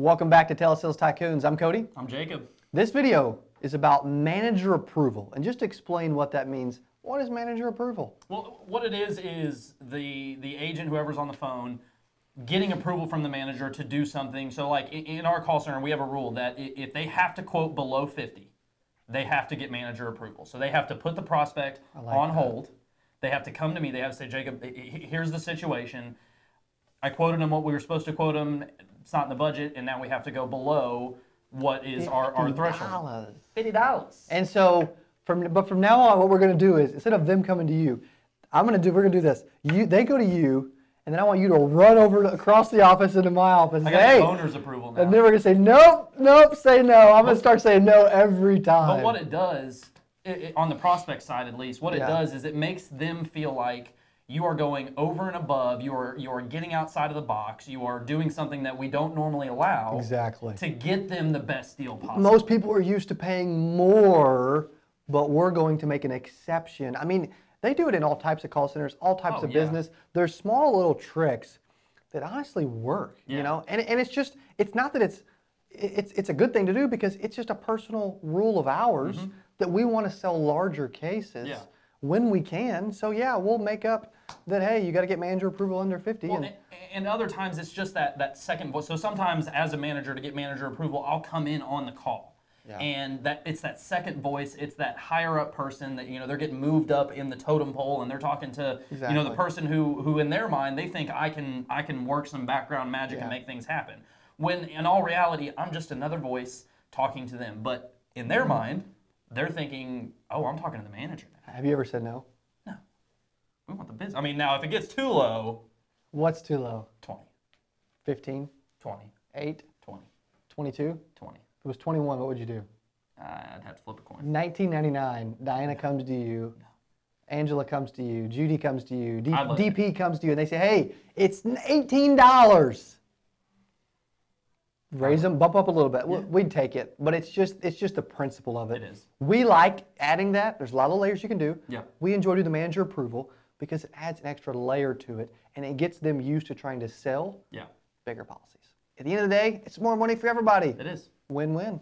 Welcome back to Telesales Tycoons. I'm Cody. I'm Jacob. This video is about manager approval. And just to explain what that means, what is manager approval? Well, what it is is the the agent, whoever's on the phone, getting approval from the manager to do something. So, like in, our call center, we have a rule that if they have to quote below 50, they have to get manager approval. So they have to put the prospect like on that. hold. They have to come to me. They have to say, Jacob, here's the situation. I quoted them what we were supposed to quote them. It's not in the budget, and now we have to go below what is our, our threshold. $50. Fifty. And so, from but from now on, what we're going to do is instead of them coming to you, I'm going to do. We're going to do this. You, they go to you, and then I want you to run over to, across the office into my office. I and got say, the hey, owner's approval now. and then we're going to say nope, nope, say no. I'm going to start saying no every time. But what it does, i i on the prospect side at least, what it Yeah. does is it makes them feel like you are going over and above. You are you are getting outside of the box. You are doing something that we don't normally allow exactly. to get them the best deal possible. Most people are used to paying more, but we're going to make an exception. I mean, they do it in all types of call centers, all types Oh, of yeah. business. There's small little tricks that honestly work, you know? And, and it's just, it's not that it's, it's, it's a good thing to do because it's just a personal rule of ours mm-hmm. that we want to sell larger cases. Yeah. When we can. So yeah, we'll make up that, hey, you got to get manager approval under 50. Well, and, and, and other times it's just that that second voice. So sometimes as a manager to get manager approval, I'll come in on the call. Yeah. And that it's that second voice, it's that higher up person that you know they're getting moved up in the totem pole and they're talking to you know the person who who in their mind they think I can I can work some background magic Yeah. and make things happen. When in all reality, I'm just another voice talking to them. But in their mm-hmm. mind, they're thinking, "Oh, I'm talking to the manager now. have you ever said no? No. We want the business. I mean, now if it gets too low, What's too low? 20, 15, 20, 8, 20, 22? 20. If it was 21, what would you do? Uh, I'd have to flip a coin. 1999, Diana comes to you, No. Angela comes to you, Judy comes to you, D- DP comes to you, and they say, "Hey, it's $18." Raise them, bump up a little bit. We- We'd take it, but it's just it's just the principle of it. It is. We like adding that. There's a lot of layers you can do. Yeah. We enjoy doing the manager approval because it adds an extra layer to it, and it gets them used to trying to sell Yeah, bigger policies. At the end of the day, it's more money for everybody. it is. Win-win.